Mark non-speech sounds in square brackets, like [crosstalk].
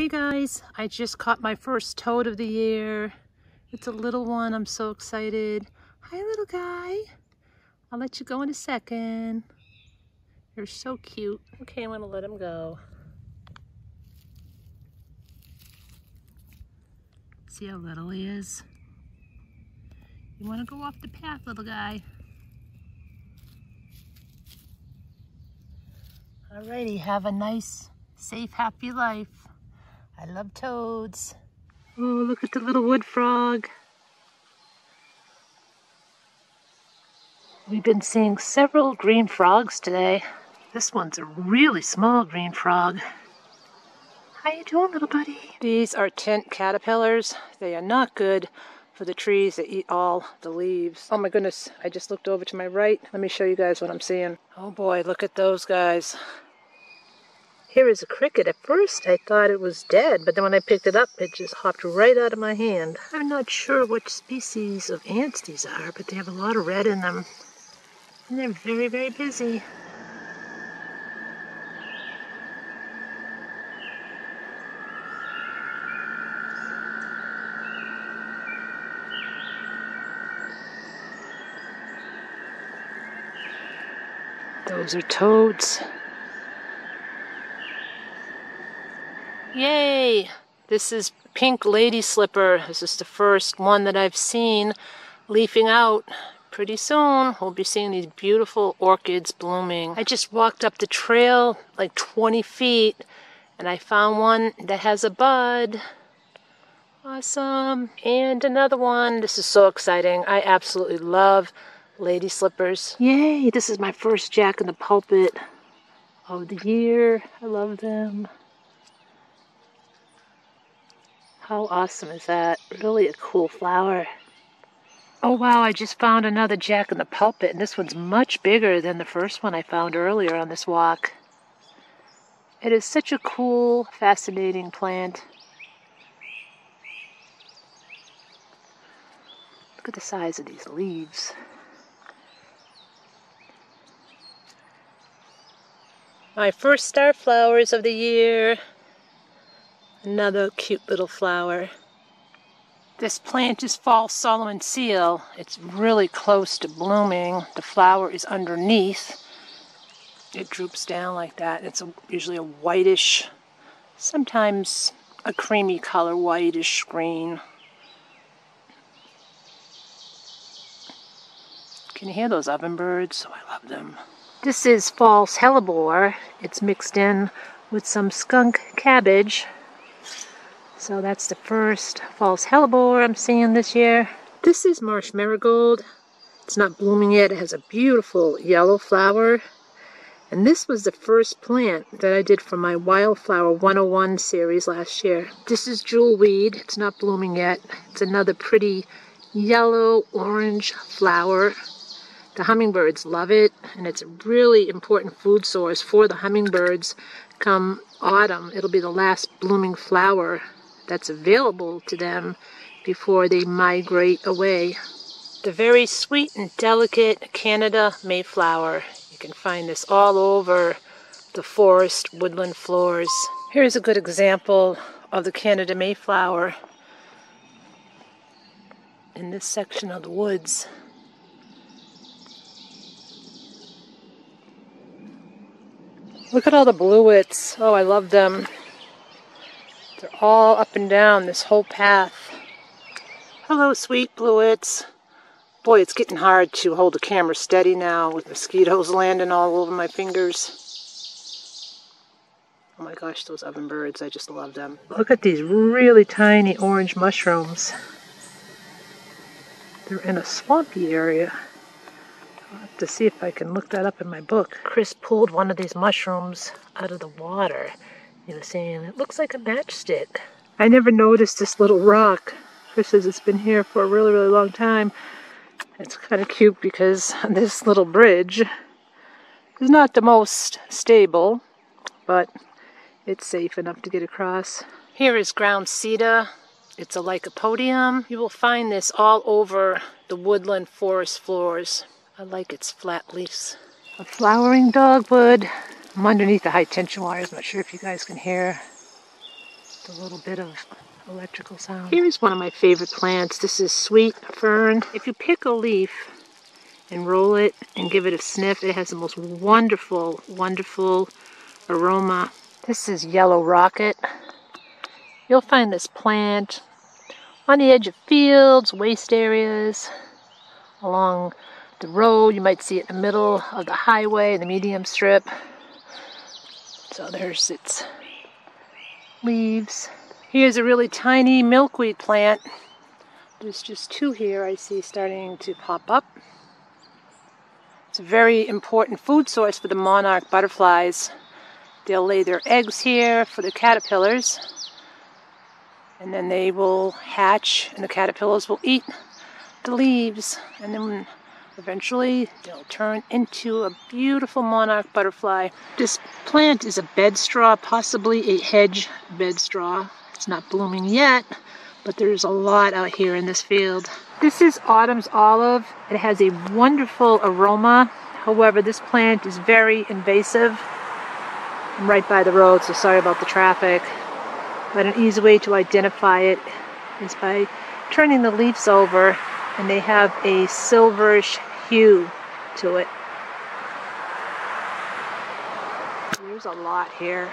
Hey guys, I just caught my first toad of the year. It's a little one, I'm so excited. Hi little guy. I'll let you go in a second. You're so cute. Okay, I'm gonna let him go. See how little he is? You wanna go off the path, little guy? Alrighty, have a nice, safe, happy life. I love toads. Oh, look at the little wood frog. We've been seeing several green frogs today. This one's a really small green frog. How you doing, little buddy? These are tent caterpillars. They are not good for the trees that eat all the leaves. Oh my goodness, I just looked over to my right. Let me show you guys what I'm seeing. Oh boy, look at those guys. Here is a cricket. At first I thought it was dead, but then when I picked it up, it just hopped right out of my hand. I'm not sure which species of ants these are, but they have a lot of red in them. And they're very, very busy. Those are toads. Yay! This is pink lady slipper. This is the first one that I've seen leafing out. Pretty soon we'll be seeing these beautiful orchids blooming. I just walked up the trail like 20 feet and I found one that has a bud. Awesome. And another one. This is so exciting. I absolutely love lady slippers. Yay, this is my first Jack in the Pulpit of the year. I love them. How awesome is that? Really a cool flower. Oh wow, I just found another Jack in the Pulpit, and this one's much bigger than the first one I found earlier on this walk. It is such a cool, fascinating plant. Look at the size of these leaves. My first star flowers of the year. Another cute little flower. This plant is false Solomon seal. It's really close to blooming. The flower is underneath. It droops down like that. It's a, usually a whitish, sometimes a creamy color, whitish green. Can you hear those ovenbirds? Oh, I love them. This is false hellebore. It's mixed in with some skunk cabbage. So that's the first false hellebore I'm seeing this year. This is marsh marigold. It's not blooming yet. It has a beautiful yellow flower. And this was the first plant that I did for my Wildflower 101 series last year. This is jewelweed. It's not blooming yet. It's another pretty yellow orange flower. The hummingbirds love it, and it's a really important food source for the hummingbirds come autumn. It'll be the last blooming flower that's available to them before they migrate away. The very sweet and delicate Canada Mayflower. You can find this all over the forest woodland floors. Here's a good example of the Canada Mayflower in this section of the woods. Look at all the bluets. Oh, I love them. They're all up and down this whole path. Hello, sweet bluets. Boy, it's getting hard to hold the camera steady now with mosquitoes landing all over my fingers. Oh my gosh, those ovenbirds, I just love them. Look at these really tiny orange mushrooms. They're in a swampy area. I'll have to see if I can look that up in my book. Chris pulled one of these mushrooms out of the water he was saying, it looks like a matchstick. I never noticed this little rock. Chris says it's been here for a really, really long time. It's kind of cute because [laughs] this little bridge is not the most stable, but it's safe enough to get across. Here is ground cedar. It's a lycopodium. You will find this all over the woodland forest floors. I like its flat leaves. A flowering dogwood. I'm underneath the high tension wires. I'm not sure if you guys can hear a little bit of electrical sound. Here's one of my favorite plants. This is sweet fern. If you pick a leaf and roll it and give it a sniff, it has the most wonderful, wonderful aroma. This is yellow rocket. You'll find this plant on the edge of fields, waste areas, along the road. You might see it in the middle of the highway, the medium strip. So there's its leaves. Here's a really tiny milkweed plant. There's just two here I see starting to pop up. It's a very important food source for the monarch butterflies. They'll lay their eggs here for the caterpillars. And then they will hatch and the caterpillars will eat the leaves. And then eventually they'll turn into a beautiful monarch butterfly. This plant is a bedstraw, possibly a hedge bedstraw. It's not blooming yet, but there's a lot out here in this field. This is Autumn's olive. It has a wonderful aroma. However, this plant is very invasive. I'm right by the road, so sorry about the traffic. But an easy way to identify it is by turning the leaves over and they have a silverish hue to it. There's a lot here.